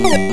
Oh!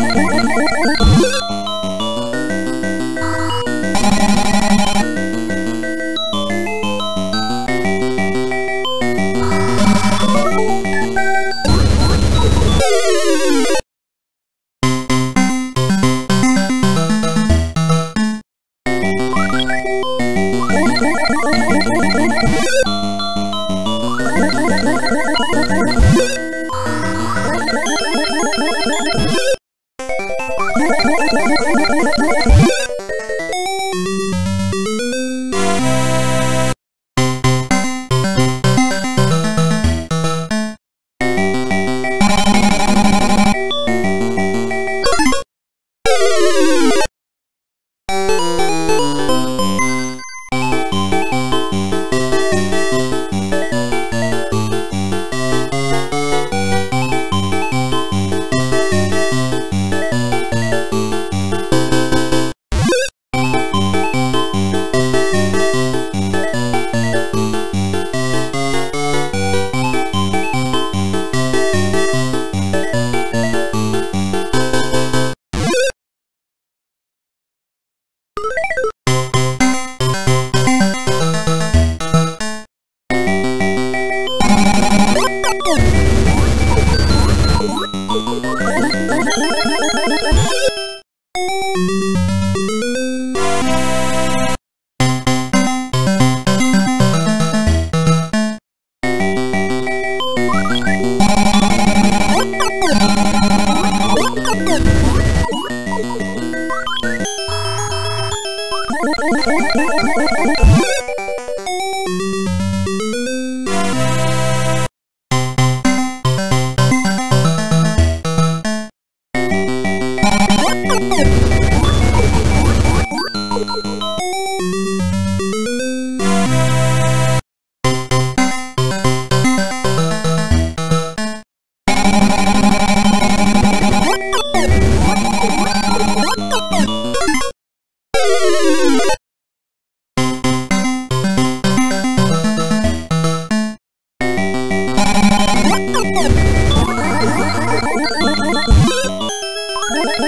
え! Oh,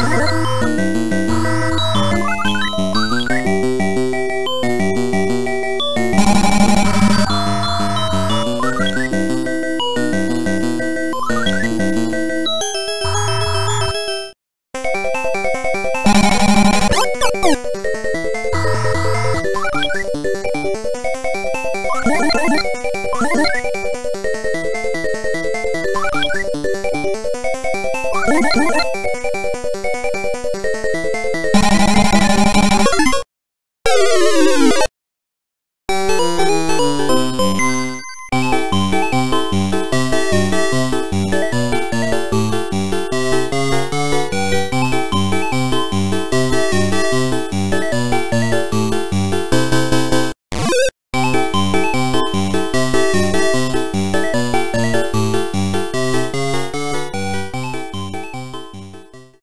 うん。